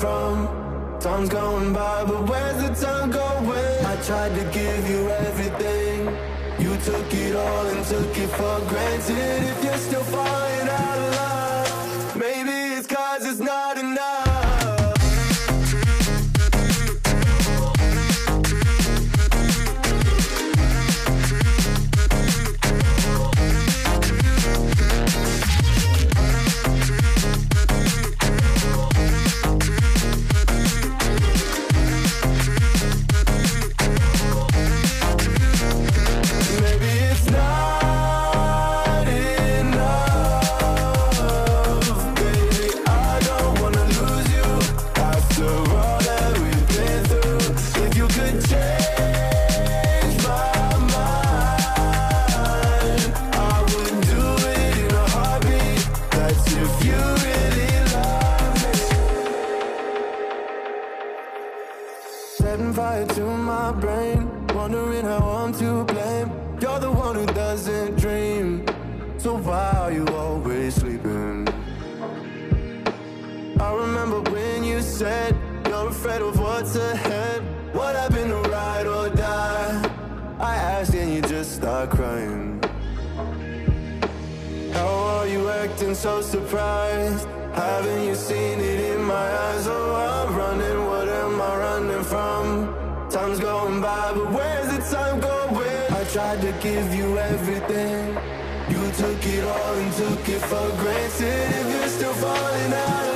from? Time's going by, but where's the time going? I tried to give you everything. You took it all and took it for granted. If you're still falling Setting fire to my brain, wondering how I'm to blame. You're the one who doesn't dream, so why are you always sleeping? I remember when you said you're afraid of what's ahead. What happened to ride or die? I asked and you just start crying. How are you acting so surprised? Haven't you seen it in my eyes? Oh, tried to give you everything. You took it all and took it for granted. If you're still falling out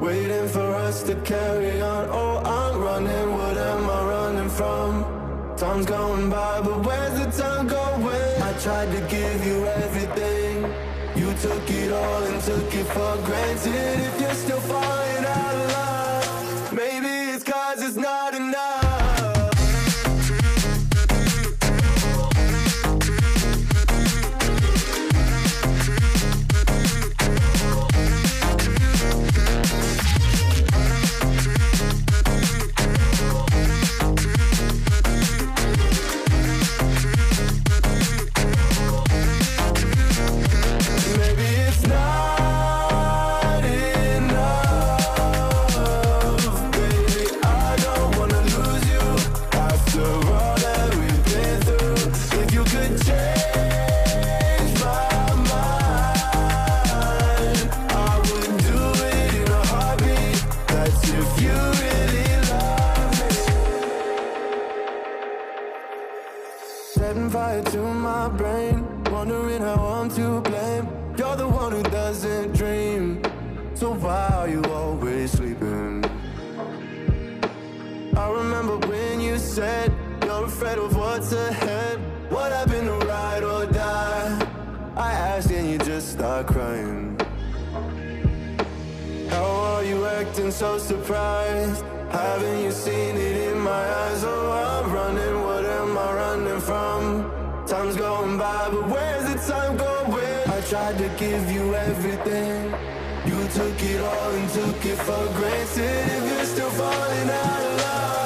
Waiting for us to carry on. Oh, I'm running. What am I running from? Time's going by, but where's the time going? I tried to give you everything. You took it all and took it for granted. If you're still falling out of love, maybe it's cause it's not one to blame. You're the one who doesn't dream. So why are you always sleeping? I remember when you said you're afraid of what's ahead. What happened to ride or die? I asked and you just start crying. How are you acting so surprised? Haven't you seen it in my eyes? Oh, I'm running. What am I running from? Time's going by, but where's the time going? I tried to give you everything. You took it all and took it for granted. If you're still falling out of love,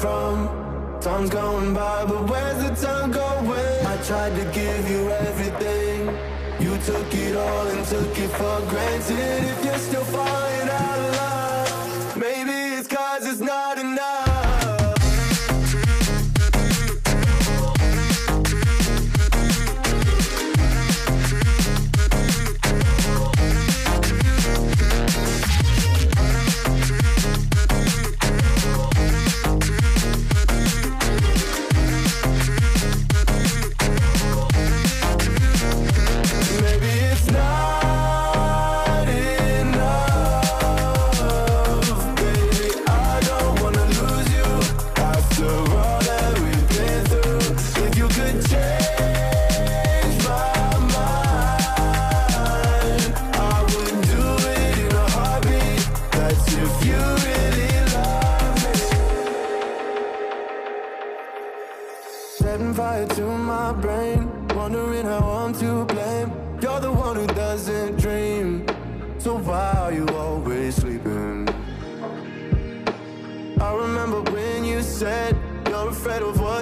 From? Time's going by, but where's the time going? I tried to give you everything. You took it all and took it for granted. If you're still falling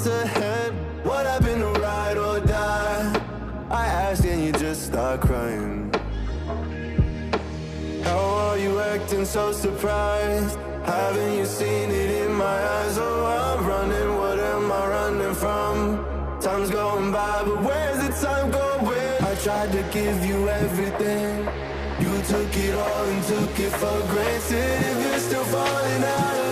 what's ahead. What happened to ride or die? I asked and you just start crying. How are you acting so surprised? Haven't you seen it in my eyes? Oh, I'm running, what am I running from? Time's going by, but where's the time going? I tried to give you everything. You took it all and took it for granted. If you're still falling out